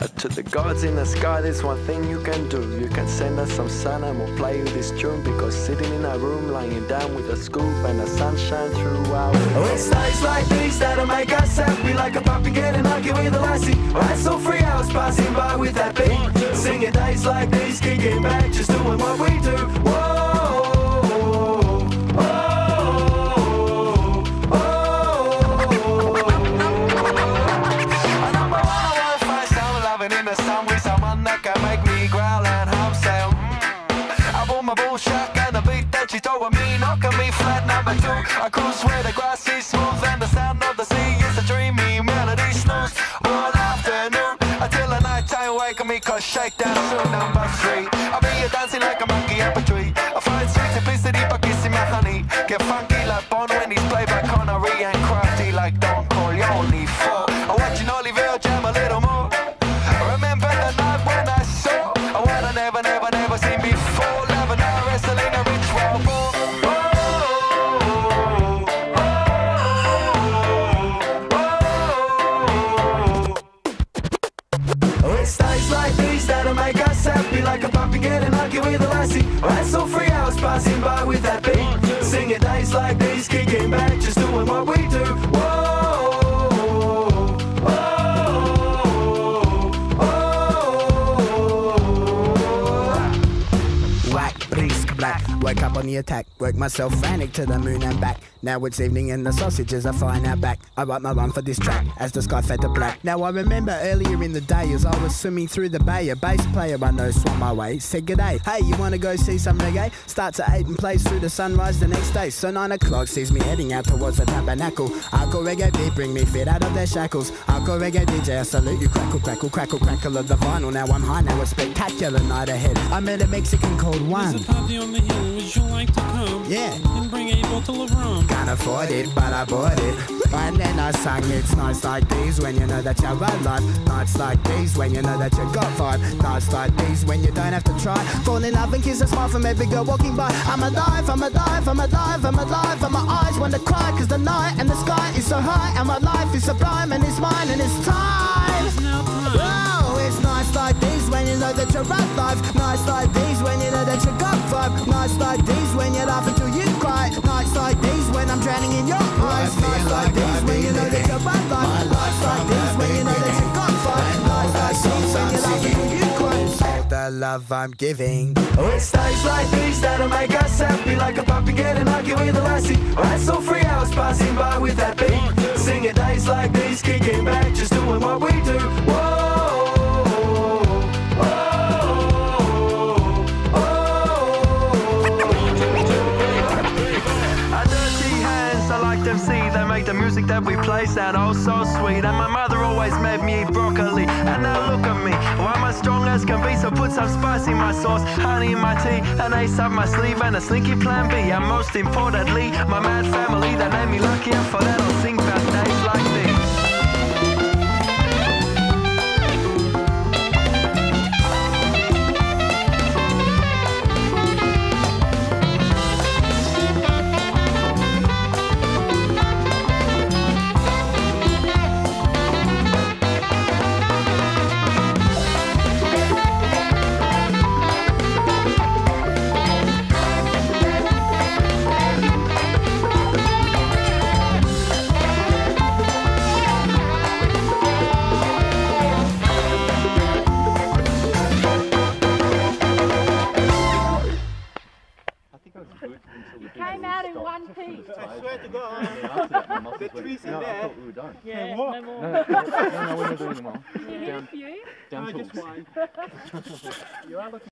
Uh, to the gods in the sky, there's one thing you can do. You can send us some sun and we'll play you this tune. Because sitting in a room, lying down with a scoop and the sunshine throughout. Oh, it's days like these that'll make us happy, like a puppy getting lucky with a lassie. Right, so three hours passing by with that beat. Singing days like these, kicking back, just doing what we do. I cruise where the grass is smooth and the sound of the sea is a dreamy melody. Snooze all afternoon until the night time wake me cause shakedown soon. Number three, I'll be here dancing like a monkey up a tree. I find sweet simplicity by kissing my honey. Get funky like Bond when he's played by Connery and crafty like Don Corleone. Four, I watch an Oliver jam a little more. Remember the night when I saw what I never, never, never seen before. Loving her wrestling Puppy getting lucky with a lassie. Right, so free, I was passing by with that beat. Singing days like these, kicking on the attack. Work myself frantic to the moon and back. Now it's evening and the sausages are flying out back. I write my run for this track as the sky fed to black. Now I remember earlier in the day as I was swimming through the bay, a bass player I know swam my way. Said g'day, hey, you wanna go see some reggae? Starts at eight and plays through the sunrise the next day. So nine o'clock sees me heading out towards the tabernacle. Hardcore reggae bring me fit out of their shackles. Hardcore reggae DJ, I salute you. Crackle, crackle, crackle, crackle of the vinyl. Now I'm high, now a spectacular night ahead. I met a Mexican called Juan. There's a party on the hill, would like to come? Yeah. And bring a bottle of rum. Can't afford it, but I bought it. And then I sang it's nights like these when you know that you're alive. Nights like these when you know that you got five. Nights like these when you don't have to try. Fall in love and kiss a smile from every girl walking by. I'm alive, I'm alive, I'm alive, I'm alive. And my eyes want to cry cause the night and the sky is so high. And my life is sublime and it's mine and it's time. It's time. Oh, it's nights like these when you know that you're alive. Nights like Nights like these when you laugh until you cry. Nights like these when I'm drowning in your eyes. Nights like these when you know that you're alive. Nights like these when you know that you got five. Nights like these when you laugh until you cry. All the love I'm giving. Oh, it's days like these that'll make us happy Like a puppy getting lucky with a lassie Right, so three hours passing by with that beat Singing days like these, kicking back Just doing what we see They make the music that we play sound oh so sweet. And my mother always made me eat broccoli. And now look at me, why am I strong as can be? So put some spice in my sauce, honey in my tea An ace up my sleeve. And a slinky plan B And most importantly, my mad family That made me lucky and for that I'll sing one piece. I swear to God. the trees in no, there. I thought we were done. Yeah, what? no more. No, no, no, no, we're not doing them all. You hit a few. Down No, just tools. one. You are looking